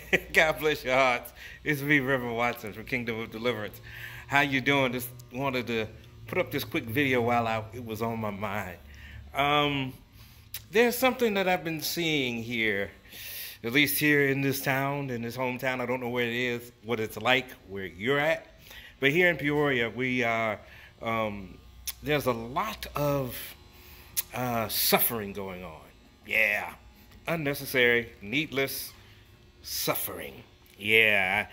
God bless your hearts. It's me, Reverend Watson from Kingdom of Deliverance. How you doing? Just wanted to put up this quick video while I, it was on my mind. Um, there's something that I've been seeing here, at least here in this town, in this hometown. I don't know where it is, what it's like, where you're at. But here in Peoria, we are, um, there's a lot of uh, suffering going on. Yeah, unnecessary, needless suffering. Yeah,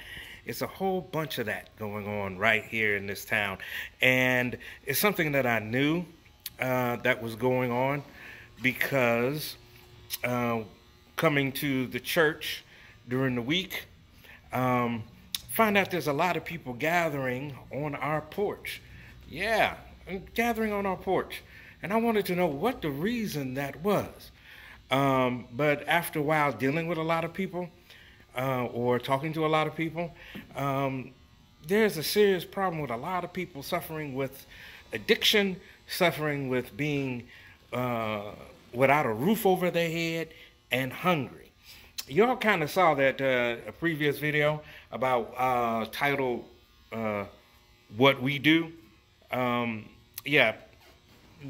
it's a whole bunch of that going on right here in this town. And it's something that I knew uh, that was going on because uh, coming to the church during the week, um, find out there's a lot of people gathering on our porch. Yeah, gathering on our porch. And I wanted to know what the reason that was. Um, but after a while, dealing with a lot of people uh, or talking to a lot of people, um, there's a serious problem with a lot of people suffering with addiction, suffering with being uh, without a roof over their head, and hungry. Y'all kind of saw that uh, a previous video about uh, titled uh, "What We Do." Um, yeah,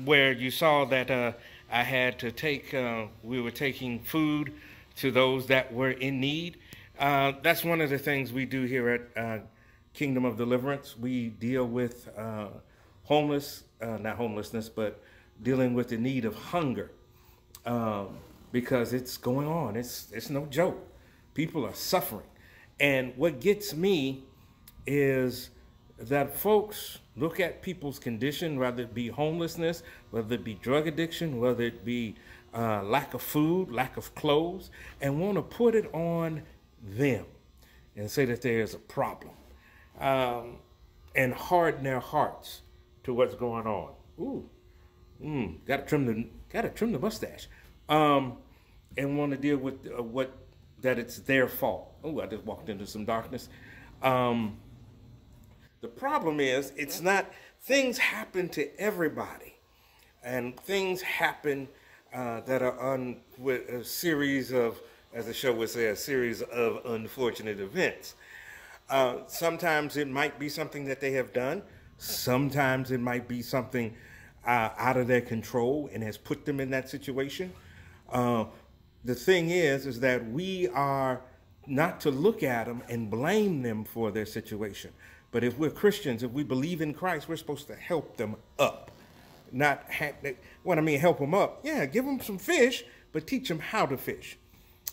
where you saw that uh, I had to take, uh, we were taking food to those that were in need. Uh, that's one of the things we do here at uh, Kingdom of Deliverance. We deal with uh, homeless, uh, not homelessness, but dealing with the need of hunger um, because it's going on. It's, it's no joke. People are suffering. And what gets me is that folks look at people's condition, whether it be homelessness, whether it be drug addiction, whether it be uh, lack of food, lack of clothes, and want to put it on them and say that there's a problem um, and harden their hearts to what's going on. Ooh, mm, gotta trim the gotta trim the mustache, um, and want to deal with uh, what that it's their fault. Oh, I just walked into some darkness. Um, the problem is, it's not, things happen to everybody. And things happen uh, that are on with a series of, as the show would say, a series of unfortunate events. Uh, sometimes it might be something that they have done. Sometimes it might be something uh, out of their control and has put them in that situation. Uh, the thing is, is that we are not to look at them and blame them for their situation. But if we're Christians, if we believe in Christ, we're supposed to help them up. Not what I mean, help them up. Yeah, give them some fish, but teach them how to fish.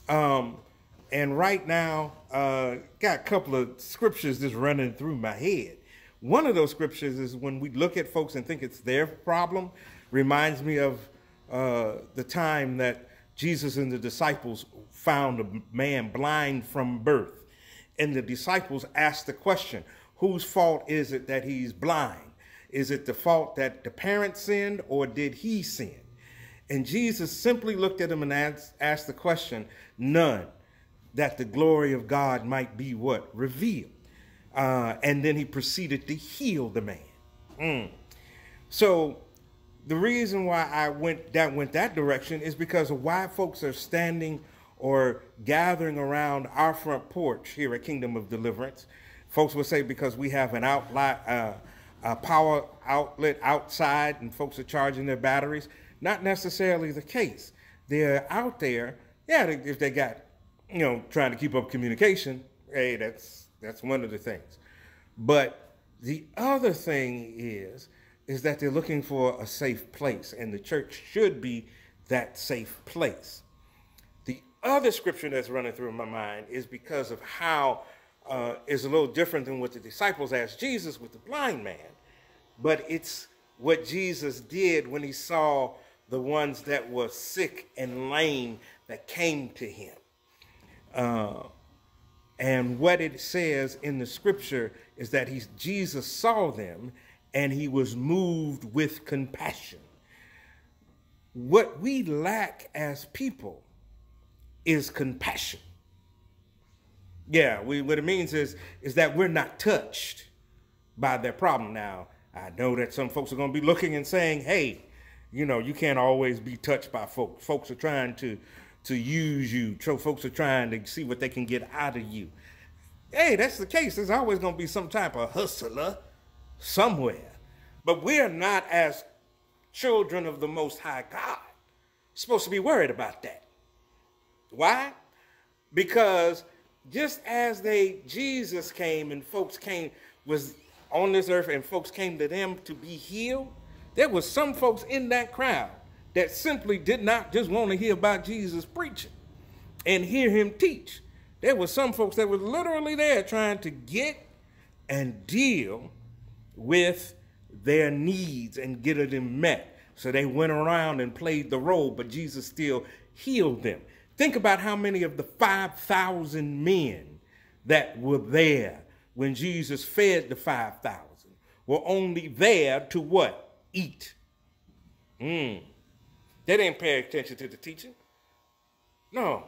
Um, and right now, uh, got a couple of scriptures just running through my head. One of those scriptures is when we look at folks and think it's their problem, reminds me of uh, the time that Jesus and the disciples found a man blind from birth. And the disciples asked the question, whose fault is it that he's blind? Is it the fault that the parents sinned or did he sin? And Jesus simply looked at him and asked, asked the question, none, that the glory of God might be what? Revealed. Uh, and then he proceeded to heal the man. Mm. So the reason why I went that went that direction is because of why folks are standing or gathering around our front porch here at Kingdom of Deliverance Folks will say because we have an outlet, uh, a power outlet outside and folks are charging their batteries. Not necessarily the case. They're out there, yeah, if they got, you know, trying to keep up communication, hey, that's that's one of the things. But the other thing is, is that they're looking for a safe place, and the church should be that safe place. The other scripture that's running through my mind is because of how uh, is a little different than what the disciples asked Jesus with the blind man, but it's what Jesus did when he saw the ones that were sick and lame that came to him. Uh, and what it says in the scripture is that he, Jesus saw them and he was moved with compassion. What we lack as people is compassion. Yeah, we, what it means is is that we're not touched by their problem. Now, I know that some folks are going to be looking and saying, "Hey, you know, you can't always be touched by folks. Folks are trying to to use you. Folks are trying to see what they can get out of you. Hey, that's the case. There's always going to be some type of hustler somewhere. But we're not, as children of the Most High God, supposed to be worried about that. Why? Because just as they Jesus came and folks came was on this earth and folks came to them to be healed, there was some folks in that crowd that simply did not just want to hear about Jesus preaching and hear him teach. There were some folks that were literally there trying to get and deal with their needs and get them met. So they went around and played the role, but Jesus still healed them. Think about how many of the 5,000 men that were there when Jesus fed the 5,000 were only there to what? Eat. Mm. They didn't pay attention to the teaching. No.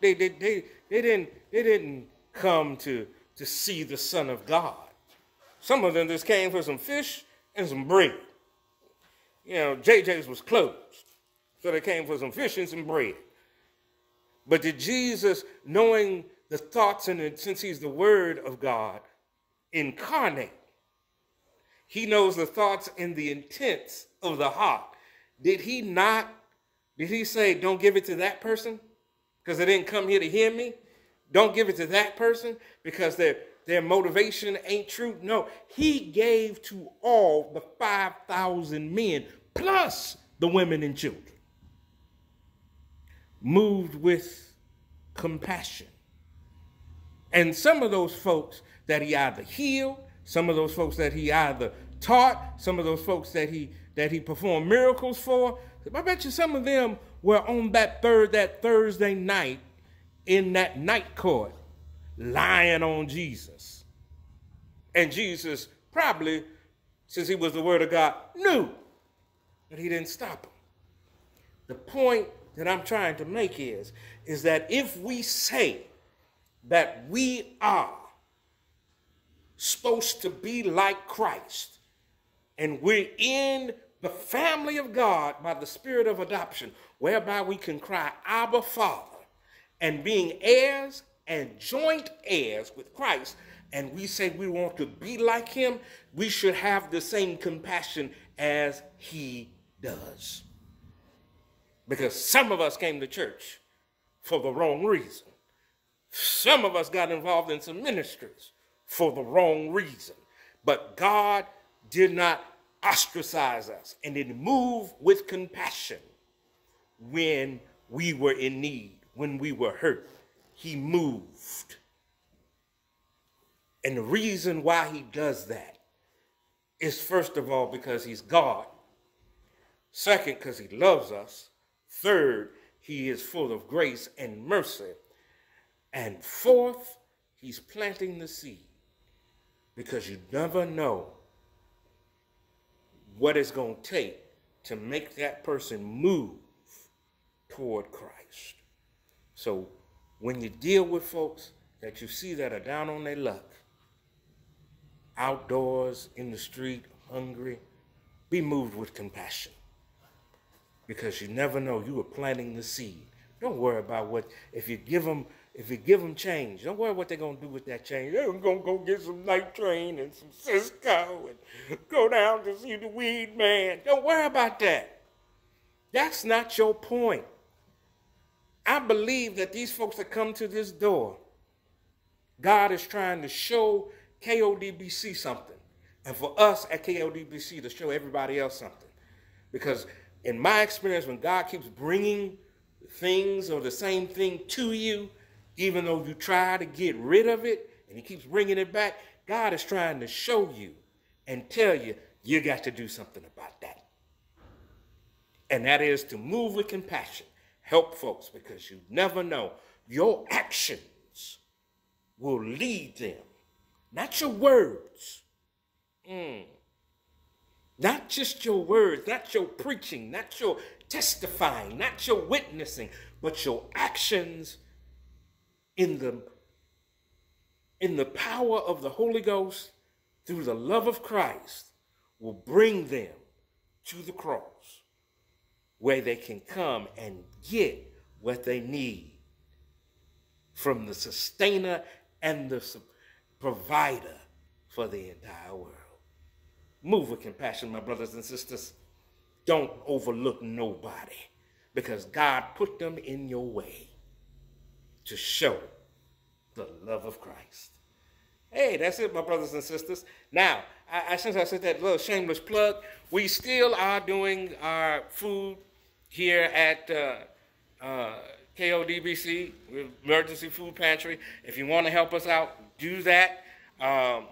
They, they, they, they, didn't, they didn't come to, to see the Son of God. Some of them just came for some fish and some bread. You know, JJ's was closed. So they came for some fish and some bread. But did Jesus, knowing the thoughts and since he's the word of God incarnate, he knows the thoughts and the intents of the heart. Did he not, did he say, don't give it to that person because they didn't come here to hear me? Don't give it to that person because their, their motivation ain't true. No, he gave to all the 5,000 men plus the women and children moved with compassion. And some of those folks that he either healed, some of those folks that he either taught, some of those folks that he that he performed miracles for, I bet you some of them were on that third that Thursday night in that night court lying on Jesus. And Jesus probably, since he was the word of God, knew that he didn't stop him. The point that I'm trying to make is, is that if we say that we are supposed to be like Christ, and we're in the family of God by the spirit of adoption, whereby we can cry, Abba, Father, and being heirs and joint heirs with Christ, and we say we want to be like him, we should have the same compassion as he does. Because some of us came to church for the wrong reason. Some of us got involved in some ministries for the wrong reason. But God did not ostracize us and did move with compassion when we were in need, when we were hurt. He moved. And the reason why he does that is first of all because he's God. Second, because he loves us. Third, he is full of grace and mercy. And fourth, he's planting the seed because you never know what it's going to take to make that person move toward Christ. So when you deal with folks that you see that are down on their luck, outdoors, in the street, hungry, be moved with compassion because you never know. You are planting the seed. Don't worry about what if you give them if you give them change. Don't worry what they're gonna do with that change. They're gonna go get some night train and some Cisco and go down to see the weed man. Don't worry about that. That's not your point. I believe that these folks that come to this door, God is trying to show KODBC something. And for us at KODBC to show everybody else something. Because in my experience, when God keeps bringing things or the same thing to you, even though you try to get rid of it and he keeps bringing it back, God is trying to show you and tell you, you got to do something about that. And that is to move with compassion, help folks, because you never know. Your actions will lead them, not your words. Mm. Not just your words, not your preaching, not your testifying, not your witnessing, but your actions in the in the power of the Holy Ghost through the love of Christ will bring them to the cross where they can come and get what they need from the sustainer and the provider for the entire world. Move with compassion, my brothers and sisters. Don't overlook nobody because God put them in your way to show the love of Christ. Hey, that's it, my brothers and sisters. Now, I, I, since I said that little shameless plug, we still are doing our food here at uh, uh, KODBC, Emergency Food Pantry. If you want to help us out, do that. Um,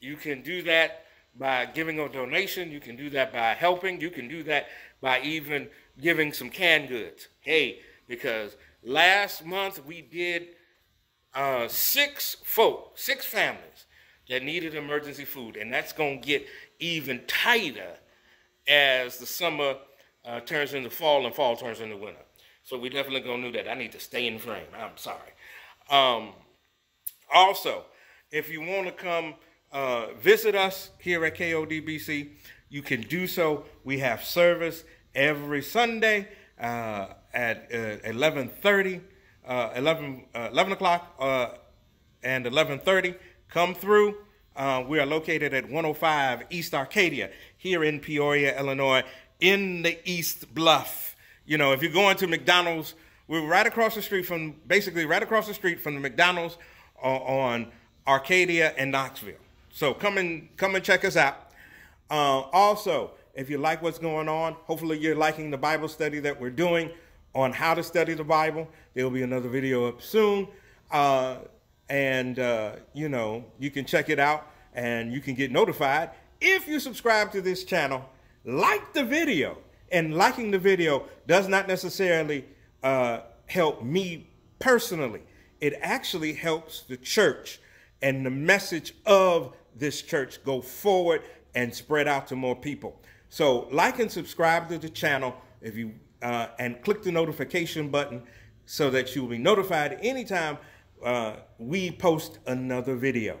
you can do that by giving a donation. You can do that by helping. You can do that by even giving some canned goods. Hey, because last month we did uh, six folk, six families that needed emergency food, and that's going to get even tighter as the summer uh, turns into fall and fall turns into winter. So we definitely going to do that. I need to stay in frame. I'm sorry. Um, also, if you want to come uh, visit us here at KODBC, you can do so. We have service every Sunday uh, at 11:30. Uh, uh, 11, uh, 11 o'clock uh, and 11.30. Come through. Uh, we are located at 105 East Arcadia here in Peoria, Illinois, in the East Bluff. You know, if you're going to McDonald's, we're right across the street from, basically right across the street from the McDonald's on Arcadia and Knoxville. So come and come and check us out. Uh, also, if you like what's going on, hopefully you're liking the Bible study that we're doing on how to study the Bible. There will be another video up soon. Uh, and, uh, you know, you can check it out and you can get notified. If you subscribe to this channel, like the video. And liking the video does not necessarily uh, help me personally. It actually helps the church and the message of this church go forward and spread out to more people. So like and subscribe to the channel if you uh, and click the notification button so that you will be notified anytime uh, we post another video.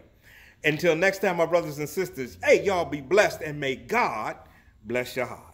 Until next time, my brothers and sisters, hey, y'all be blessed and may God bless your heart.